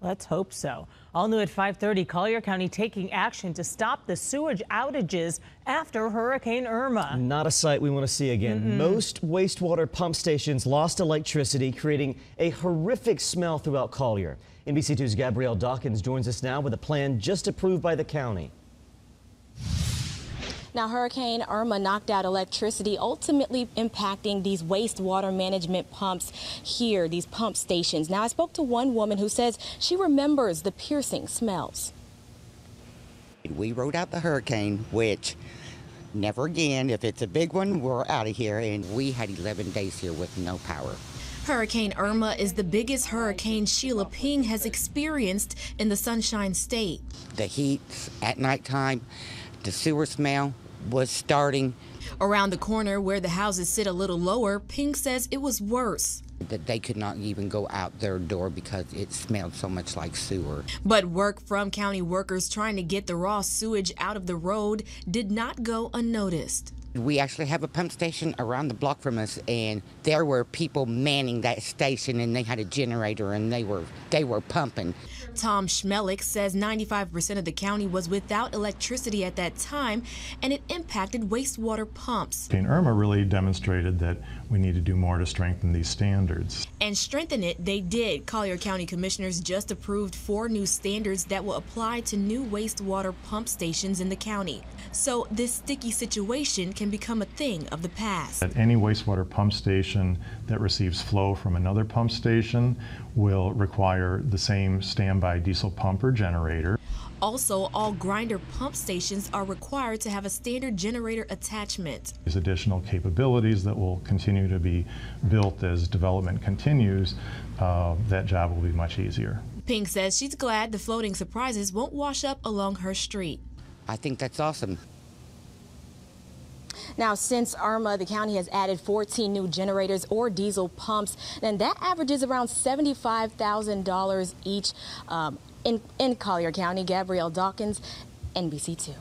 Let's hope so. All new at 5:30, Collier County taking action to stop the sewage outages after Hurricane Irma. Not a sight we want to see again. Mm -mm. Most wastewater pump stations lost electricity, creating a horrific smell throughout Collier. NBC2's Gabrielle Dawkins joins us now with a plan just approved by the county. Now, Hurricane Irma knocked out electricity, ultimately impacting these wastewater management pumps here, these pump stations. Now, I spoke to one woman who says she remembers the piercing smells. We rode out the hurricane, which never again. If it's a big one, we're out of here. And we had 11 days here with no power. Hurricane Irma is the biggest hurricane Sheila Ping has experienced in the Sunshine State. The heat at nighttime, the sewer smell, was starting. Around the corner where the houses sit a little lower, Ping says it was worse. That they could not even go out their door because it smelled so much like sewer. But work from county workers trying to get the raw sewage out of the road did not go unnoticed. We actually have a pump station around the block from us, and there were people manning that station, and they had a generator, and they were they were pumping. Tom Chmelik says 95% of the county was without electricity at that time, and it impacted wastewater pumps. Hurricane Irma really demonstrated that we need to do more to strengthen these standards. And strengthen it, they did. Collier County commissioners just approved four new standards that will apply to new wastewater pump stations in the county. So this sticky situation can become a thing of the past. At any wastewater pump station that receives flow from another pump station will require the same standby diesel pump or generator. Also, all grinder pump stations are required to have a standard generator attachment. These additional capabilities that will continue to be built as development continues, uh, that job will be much easier. Ping says she's glad the floating surprises won't wash up along her street. I think that's awesome. Now, since Irma, the county has added 14 new generators or diesel pumps, and that averages around $75,000 each um, in, in Collier County. Gabrielle Dawkins, NBC2.